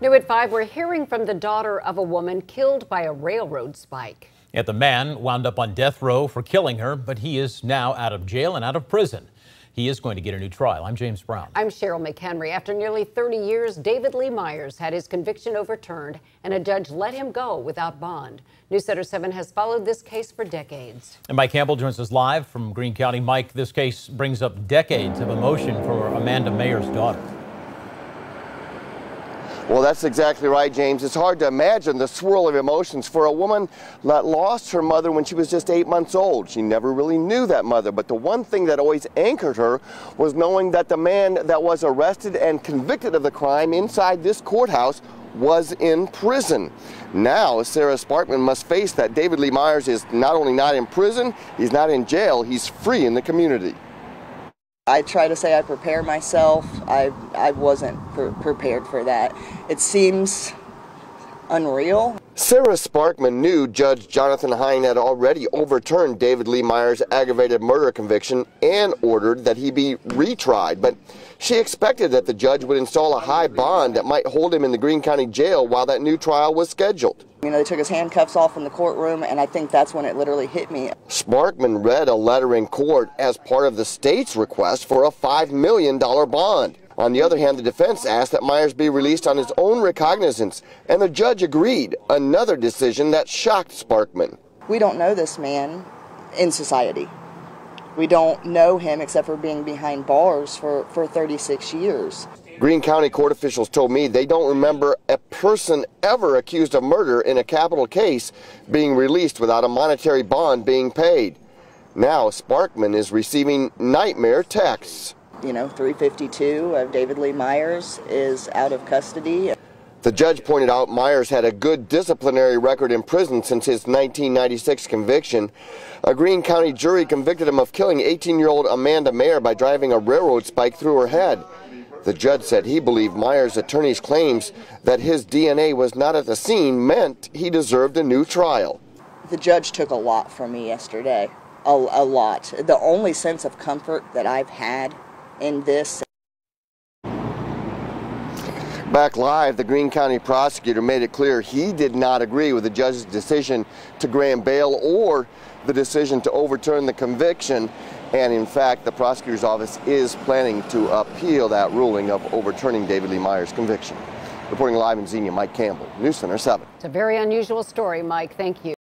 New at 5, we're hearing from the daughter of a woman killed by a railroad spike. Yet the man wound up on death row for killing her, but he is now out of jail and out of prison. He is going to get a new trial. I'm James Brown. I'm Cheryl McHenry. After nearly 30 years, David Lee Myers had his conviction overturned, and a judge let him go without bond. News Center 7 has followed this case for decades. And Mike Campbell joins us live from Greene County. Mike, this case brings up decades of emotion for Amanda Maher's daughter. Well, that's exactly right, James. It's hard to imagine the swirl of emotions for a woman that lost her mother when she was just eight months old. She never really knew that mother, but the one thing that always anchored her was knowing that the man that was arrested and convicted of the crime inside this courthouse was in prison. Now, Sarah Sparkman must face that David Lee Myers is not only not in prison, he's not in jail, he's free in the community. I try to say I prepare myself. I I wasn't pre prepared for that. It seems unreal. Sarah Sparkman knew Judge Jonathan Hein had already overturned David Lee Myers' aggravated murder conviction and ordered that he be retried, but she expected that the judge would install a high bond that might hold him in the Greene County Jail while that new trial was scheduled. You know, they took his handcuffs off in the courtroom, and I think that's when it literally hit me. Sparkman read a letter in court as part of the state's request for a $5 million bond. On the other hand, the defense asked that Myers be released on his own recognizance, and the judge agreed, another decision that shocked Sparkman. We don't know this man in society. We don't know him except for being behind bars for, for 36 years. Greene County court officials told me they don't remember a person ever accused of murder in a capital case being released without a monetary bond being paid. Now, Sparkman is receiving nightmare texts you know, 352 of David Lee Myers is out of custody. The judge pointed out Myers had a good disciplinary record in prison since his 1996 conviction. A Greene County jury convicted him of killing 18-year-old Amanda Maher by driving a railroad spike through her head. The judge said he believed Myers' attorney's claims that his DNA was not at the scene meant he deserved a new trial. The judge took a lot from me yesterday, a, a lot. The only sense of comfort that I've had in this. Back live, the Greene County prosecutor made it clear he did not agree with the judge's decision to grant bail or the decision to overturn the conviction. And in fact, the prosecutor's office is planning to appeal that ruling of overturning David Lee Myers' conviction. Reporting live in Xenia, Mike Campbell, News Center 7. It's a very unusual story, Mike. Thank you.